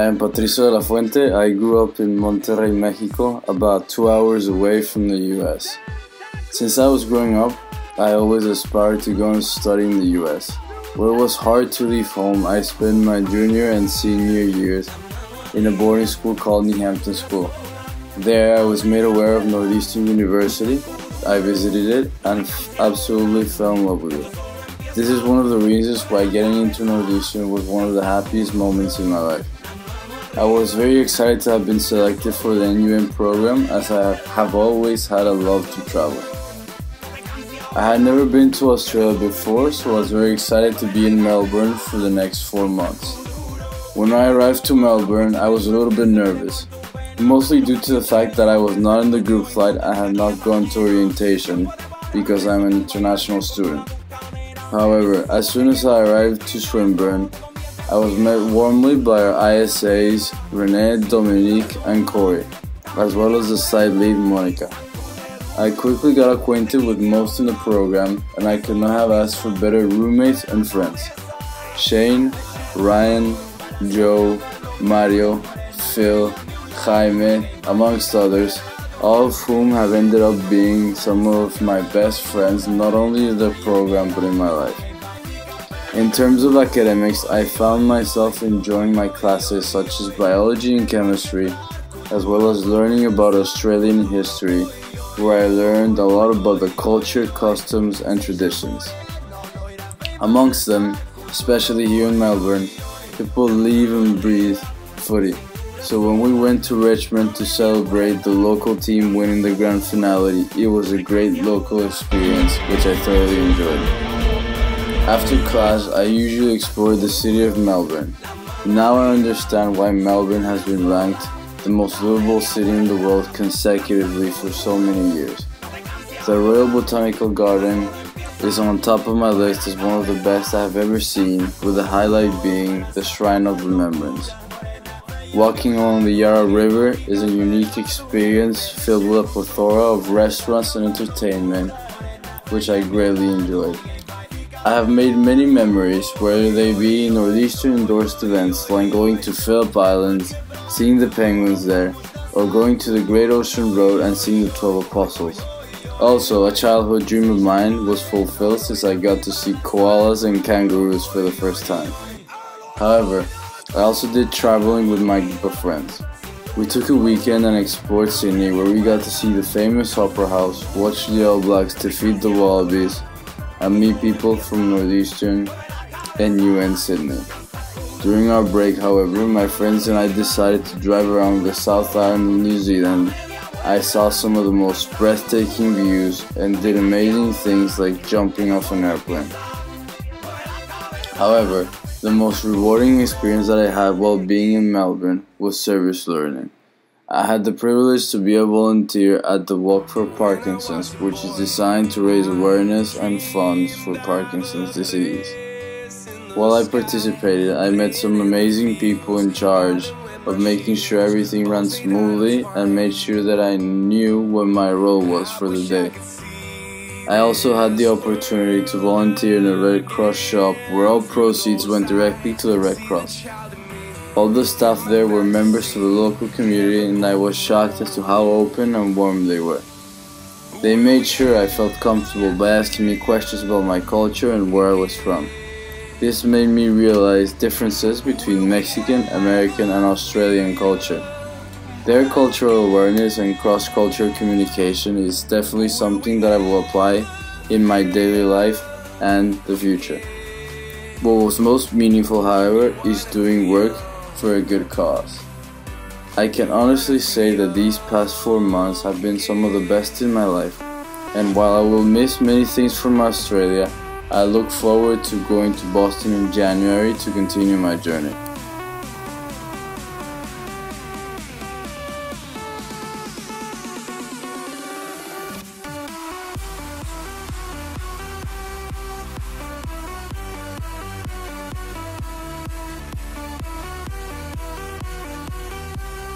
I am Patricio de la Fuente. I grew up in Monterrey, Mexico, about two hours away from the US. Since I was growing up, I always aspired to go and study in the US. Where it was hard to leave home, I spent my junior and senior years in a boarding school called New Hampton School. There, I was made aware of Northeastern University. I visited it and absolutely fell in love with it. This is one of the reasons why getting into Northeastern was one of the happiest moments in my life. I was very excited to have been selected for the NU.in program as I have always had a love to travel. I had never been to Australia before, so I was very excited to be in Melbourne for the next four months. When I arrived to Melbourne, I was a little bit nervous, mostly due to the fact that I was not in the group flight and had not gone to orientation because I'm an international student. However, as soon as I arrived to Swinburne, I was met warmly by our ISAs Renee, Dominique, and Corey, as well as the site lead Monica. I quickly got acquainted with most in the program, and I could not have asked for better roommates and friends. Shane, Ryan, Joe, Mario, Phil, Jaime, amongst others, all of whom have ended up being some of my best friends not only in the program but in my life. In terms of academics, I found myself enjoying my classes such as biology and chemistry, as well as learning about Australian history, where I learned a lot about the culture, customs, and traditions. Amongst them, especially here in Melbourne, people live and breathe footy. So when we went to Richmond to celebrate the local team winning the grand finale, it was a great local experience which I thoroughly enjoyed. After class, I usually explore the city of Melbourne. Now I understand why Melbourne has been ranked the most livable city in the world consecutively for so many years. The Royal Botanical Garden is on top of my list as one of the best I have ever seen, with the highlight being the Shrine of Remembrance. Walking along the Yarra River is a unique experience filled with a plethora of restaurants and entertainment, which I greatly enjoyed. I have made many memories, whether they be northeastern endorsed events like going to Phillip Islands, seeing the penguins there, or going to the Great Ocean Road and seeing the Twelve Apostles. Also, a childhood dream of mine was fulfilled since I got to see koalas and kangaroos for the first time. However, I also did traveling with my group of friends. We took a weekend and explored Sydney where we got to see the famous Opera House, watch the All Blacks defeat the Wallabies, and meet people from Northeastern and UN Sydney. During our break, however, my friends and I decided to drive around the South Island of New Zealand. I saw some of the most breathtaking views and did amazing things like jumping off an airplane. However, the most rewarding experience that I had while being in Melbourne was service learning. I had the privilege to be a volunteer at the Walk for Parkinson's, which is designed to raise awareness and funds for Parkinson's disease. While I participated, I met some amazing people in charge of making sure everything ran smoothly and made sure that I knew what my role was for the day. I also had the opportunity to volunteer in a Red Cross shop where all proceeds went directly to the Red Cross. All the staff there were members of the local community and I was shocked as to how open and warm they were. They made sure I felt comfortable by asking me questions about my culture and where I was from. This made me realize differences between Mexican, American, and Australian culture. Their cultural awareness and cross-cultural communication is definitely something that I will apply in my daily life and the future. What was most meaningful, however, is doing work for a good cause. I can honestly say that these past four months have been some of the best in my life, and while I will miss many things from Australia, I look forward to going to Boston in January to continue my journey.